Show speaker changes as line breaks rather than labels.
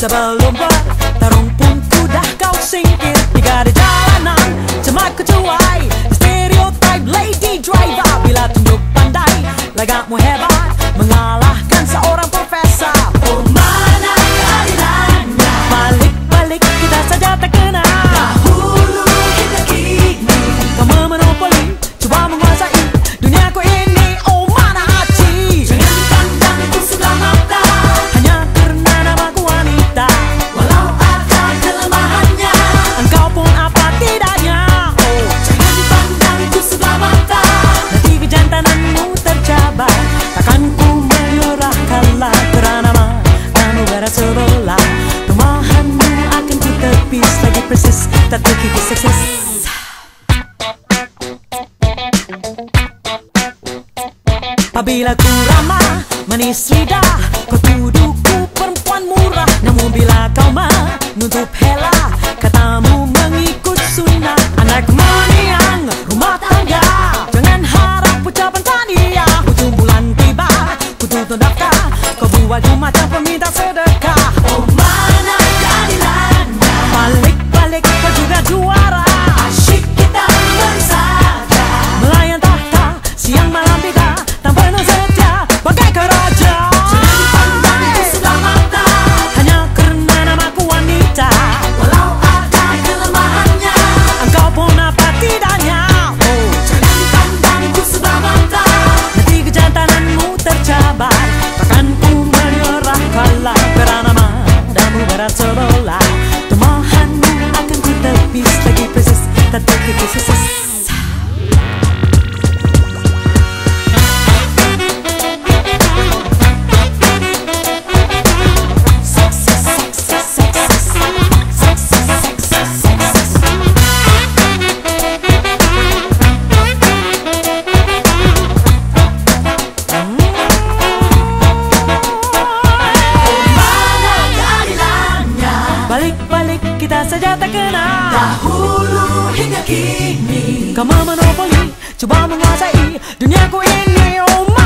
sebelum buat Tarung pun ku dah kau singkir. Tiga di jalanan Cemaku cuai tepis Lagi persis tak terkikis sukses. Apabila ku ramah, manis lidah Kau tuduhku perempuan murah. Namun bila kau menutup hela Katamu mengikut sunnah. Anak maniang rumah tangga Jangan harap ucapan tadi ya Ujung bulan tiba, ku tuntut daftar Kau buat macam peminta sedekah Tá tão
que você
se kita saja tak kenal.
Dahulu hingga kini.
Kau memonopoli, coba menguasai Duniaku ini, oh mana